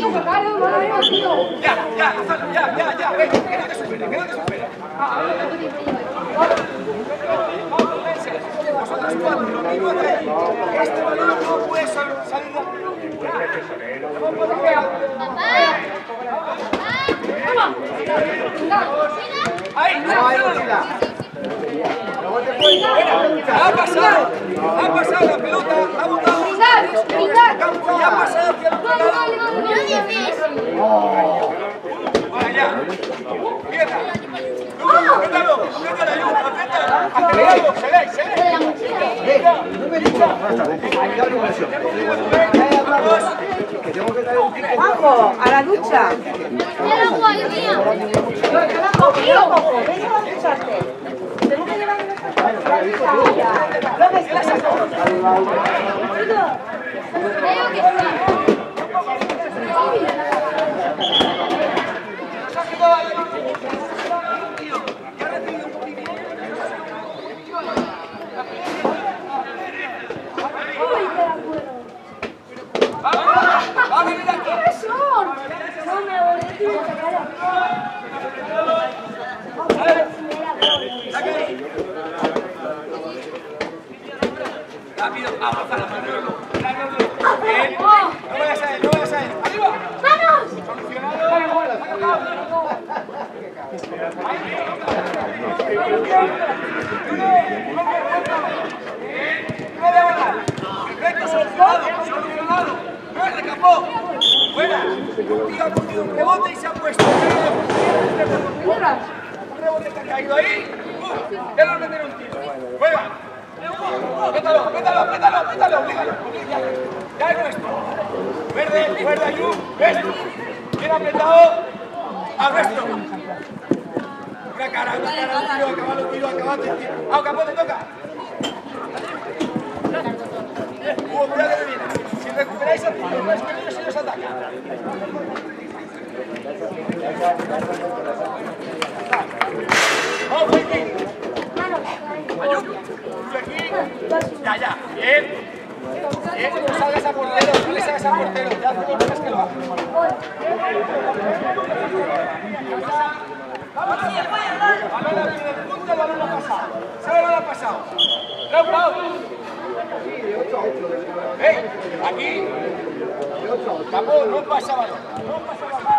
Ya, ya, Gonzalo, ya, ya, ya. Ven, que no te supere, que no te supere. Vosotros cuatro, lo mismo hacéis. Este balón no puede sal- salir de Ahí, fuera. Ha pasado, ha pasado la pelota, ha botado. Brindar, brindar. Campo y ha pasado hacia el otro Vale, lado. vale, vale. ¿Qué dices? Vaya. Mierda. Tú, métalo, métalo, Ayú, aprieta. Acelerado, seguéis, seguéis. Juanjo, a la ducha. Era agua, Dios mío. Cogido, cojo. Ven a ducharte. Tengo que llevar ¿Dónde estás? Creo que sí. Va a venir aquí. ¿Qué son? No, me volví, tío, Rápido, a Gonzalo, Manolo. Bien. No vayas a él, no vayas a él. ¡Arriba! ¡Vamos! Perfecto, solucionado, solucionado. No es de capó. Fuera. Tío ha cogido un rebote y se ha puesto. Un rebote que ha caído ahí. ¡Pum! Ya lo meter un tiro. Juega. Métalo. Oblígalo, oblígalo. Ya es nuestro. Verde, verde, Ayú. ¿Ves? Bien apretado. Al resto. Una cara, una cara, un tiro, acabalo, tiro, acabate, tiro. Ah, capó, te toca. Hugo, cuidado que viene. Si recuperáis a tiro, no es que ellos ellos atacan. Vamos, Frankie. Ayú. Tú aquí. Ya, ya. Bien. Bien, no salgas a salgas a que lo balón ha pasado. Aquí. Capó, no pasa balón. No pasa balón.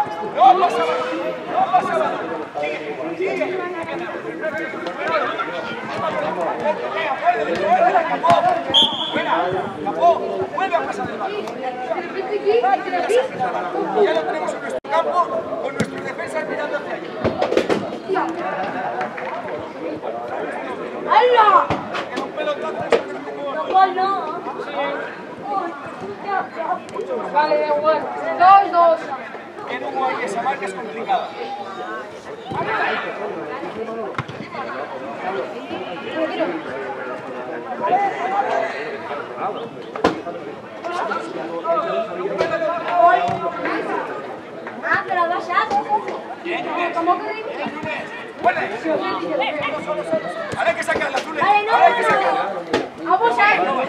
Ya lo tenemos en nuestro campo con nuestros defensas mirando allí. No no. Vale, da igual. Dos, dos. En un gol que esa marca es complicada. Ah, pero vas a... ¿Cómo que. Ahora hay que sacarla, Zule. Ahora hay que sacarla. Vamos a ir. Vale,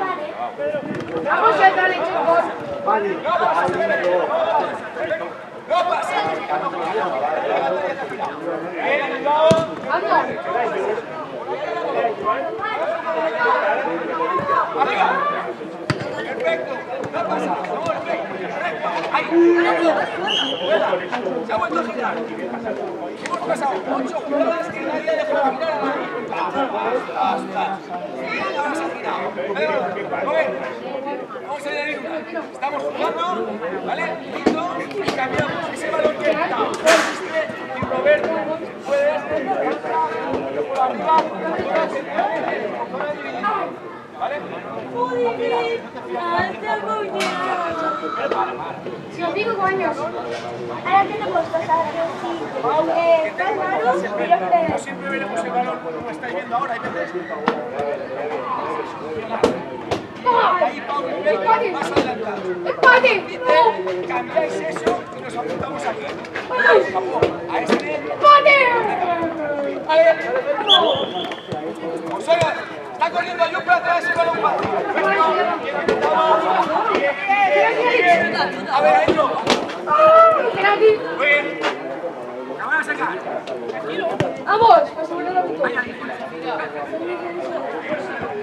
vale. Vamos a ir, dale, chicos. No pasa, no pasa. Arriba. Perfecto. No pasa. No, perfecto. Ahí. Se ha vuelto a girar. Hemos pasado ocho jugadas que nadie dejó caminar a nadie. Vamos a ir. Estamos jugando, ¿vale? Listo. Y cambiamos. Ese balón que está. Y Roberto puedes por. ¿Vale? Digo años. Ahora te lo puedo pasar. Eh, estás raro, pero No siempre veremos el balón como estáis viendo ahora. Hay veces ahí Pau ¡Empate! más adelantado. ¡Empate! Dice, cambiáis eso y nos apuntamos aquí. A este. ¡Empate! Oigan, está corriendo Ayú para traer ese balón bien. A ver, ahí no. Muy bien. La van a sacar. Vamos. Asegura la victoria.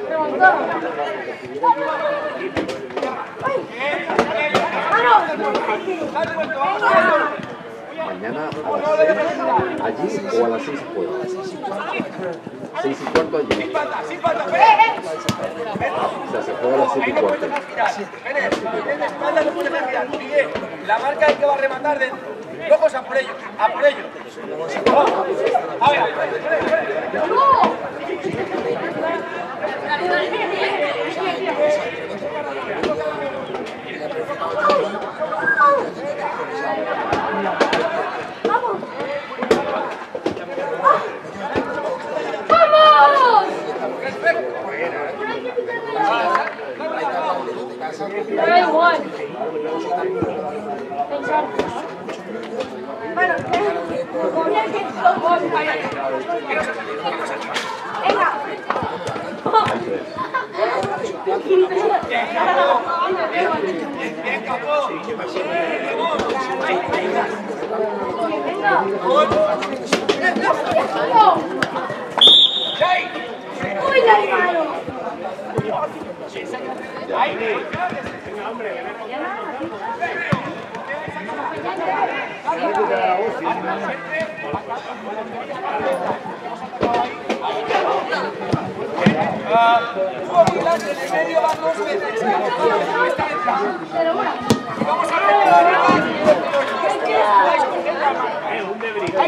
Remontada. Dale vuelta, vamos a verlo. Mañana a las 6 allí o a las 6 y cuarto. 6 y cuarto allí. Sin falta, sin falta. Pérez. O sea, se juega a las 7 Ahí y no cuarto. la marca hay que va a rematar dentro. Locos a por ellos, a por ellos. A ver. perfecto. Try one. Pensar. Bueno, ponía que somos. Venga. Bien, capó. Venga. Jay. Uy, la hermano. Hugo Milán en el medio va dos veces. Está entrando. Pero bueno. Vamos a ver la arriba. Los pies vais a coger la mano. Si.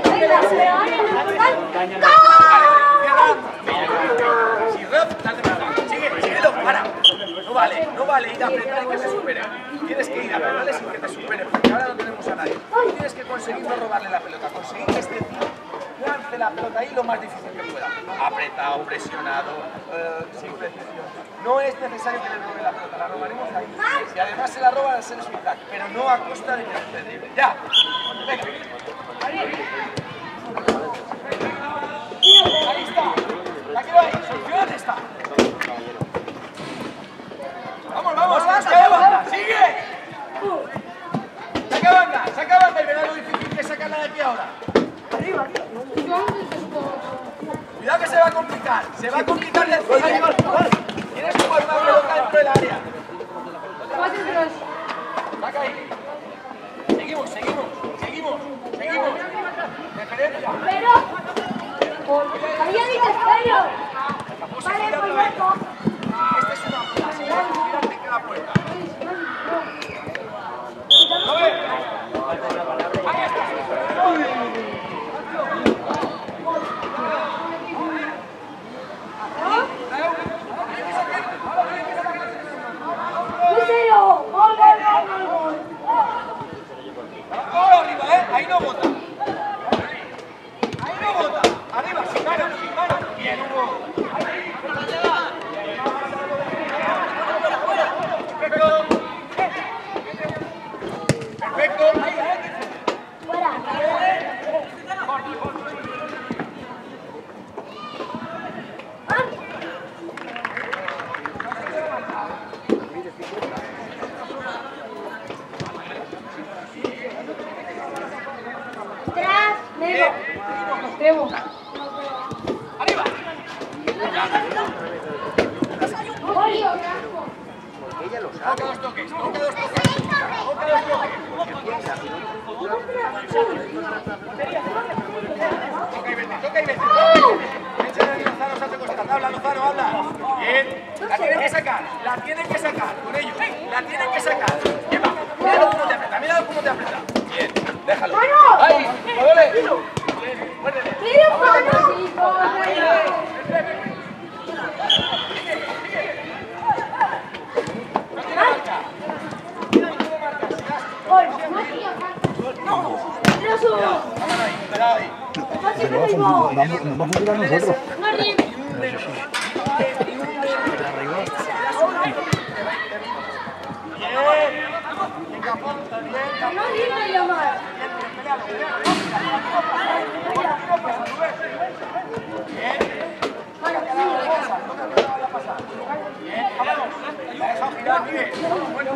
No vale, no vale ir a apretar y que te supere. Tienes que ir a apretarle sin que te supere, porque ahora no tenemos a nadie. Tienes que conseguir no robarle la pelota, conseguir que este tío lance la pelota ahí lo más difícil que pueda. Apretado, presionado, eh, sin precisión. No es necesario que le robe la pelota, la robaremos ahí. Y además se la roba al ser su pero no a costa de que no esté libre. Ya. Venga. Yeah. Había dicho. Vale, pues loco. Esta es una puta, se va a tirar de cada puerta. A ver. Ahí está. Muy serio. Gol, gol, gol, gol, gol. Gol arriba, ¿eh? Ahí no vota. Ahí no vota. Arriba, sin mano, sin mano. Bien, Hugo. Perfecto. Perfecto. Fuera. Tras, medio. Extremo. Arriba. Gol. Toca dos toques, toca dos toques. Toca dos toques. Toca y vete, toca y vete. Échale ahí, Lozano, se hace costas. Habla, Lozano, habla. Bien. La tienen que sacar, la tienen que sacar. Con ellos. La tienen que sacar. Lleva. Míralo cómo te aprieta, míralo cómo te aprieta. Bien, déjalo. ¡Mano! ¡Ahí! ¡Muévele! Bien, muérdele. ¡Tira mano! No tiene marca. No tiene marca. Si das- Gol. Tira su. Vámonos ahí, cuidado ahí. Nos va a a nosotros. No No ríe llamar. Bien, vámonos. La ha dejado girar, Miguel. Bueno.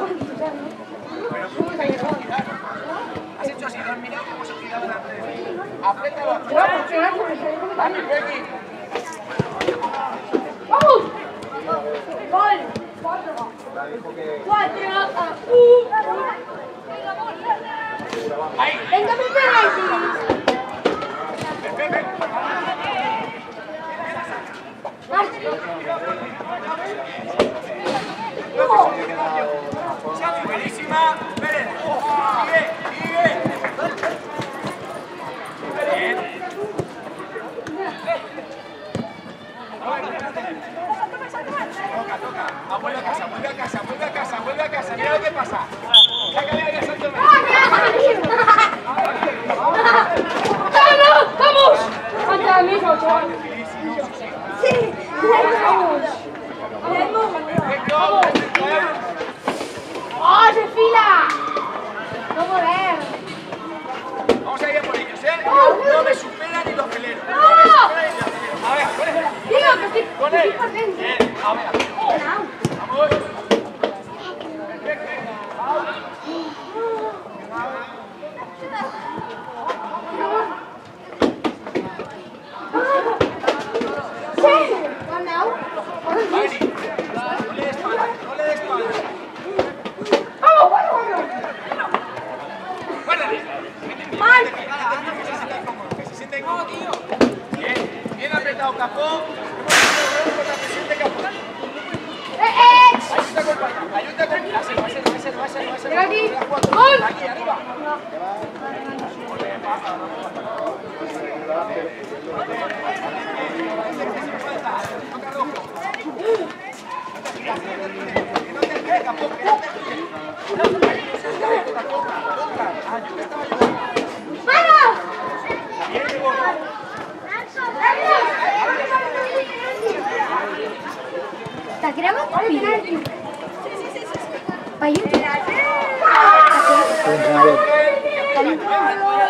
Pero tú Apriétalo. Vamos, que vamos, que vamos. Dale, Becky. ¡Vamos! ¡Gol! ¡Cuatro! ¡Cuatro! ah, uh. Ahí. ¡Venga, Pepe Reyes! Pepe. Xavi, buenísima. Toca, toca. Vuelve a casa, vuelve a casa, vuelve a casa, vuelve a casa. Mira lo pasa. ¡Vamos! ¡Vamos! El mismo. Sí, vamos. Perfecto. ¡Oh, se fila! No poder. Vamos a ir a por ellos, ¿eh? No me superan ni los peleros. Con đi. Con đi. Em, không em. Nào. 50.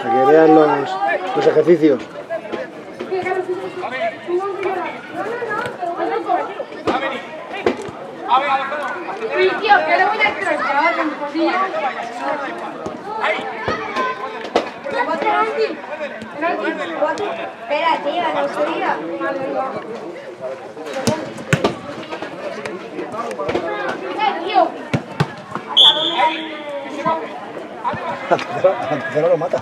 Para que vean los, los ejercicios. Tío, voy. Espera, tío, no sería. Eh, Antecero lo mata.